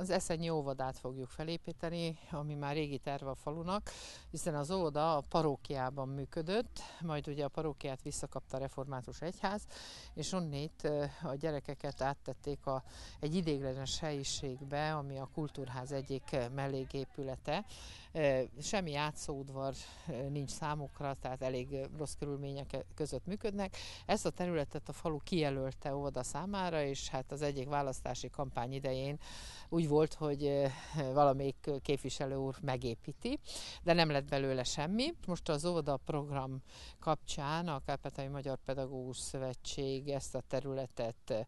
az Eszenyi óvodát fogjuk felépíteni, ami már régi terve a falunak, hiszen az óvoda a parókiában működött, majd ugye a parókiát visszakapta a református egyház, és onnét a gyerekeket áttették a, egy idéglenes helyiségbe, ami a kultúrház egyik melléképülete. Semmi játszóudvar nincs számukra, tehát elég rossz körülmények között működnek. Ezt a területet a falu kijelölte óvoda számára, és hát az egyik választási kampány idején úgy volt, hogy valamelyik képviselő úr megépíti, de nem lett belőle semmi. Most az óvoda program kapcsán a Kárpátai Magyar Pedagógus Szövetség ezt a területet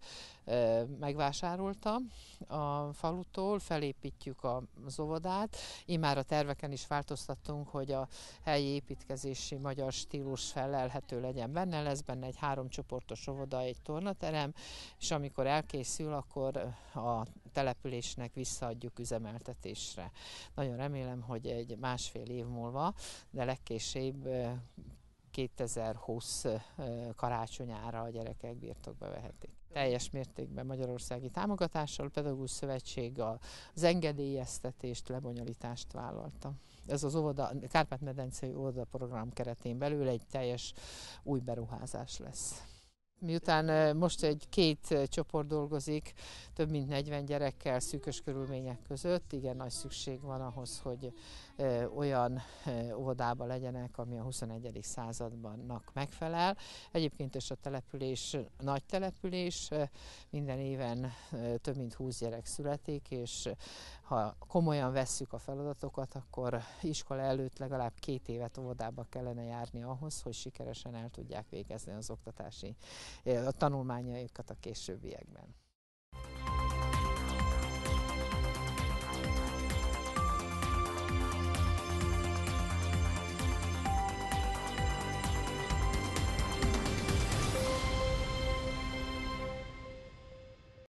megvásárolta a falutól, felépítjük az óvodát. Immár a terveken is változtattunk, hogy a helyi építkezési magyar stílus felelhető legyen benne. Lesz benne egy három csoportos óvoda, egy tornaterem, és amikor elkészül, akkor a településnek visszaadjuk üzemeltetésre. Nagyon remélem, hogy egy másfél év múlva, de legkésőbb 2020 karácsonyára a gyerekek birtokba vehetik. Teljes mértékben Magyarországi támogatással, a Pedagógus Szövetség az engedélyeztetést, lebonyolítást vállalta. Ez az óvoda, Kárpát-medencei óvoda program keretén belül egy teljes új beruházás lesz. Miután most egy két csoport dolgozik, több mint 40 gyerekkel szűkös körülmények között, igen nagy szükség van ahhoz, hogy olyan óvodába legyenek, ami a 21. században megfelel. Egyébként is a település nagy település, minden éven több mint 20 gyerek születik, és ha komolyan vesszük a feladatokat, akkor iskola előtt legalább két évet óvodába kellene járni ahhoz, hogy sikeresen el tudják végezni az oktatási a tanulmányaikat a későbbiekben.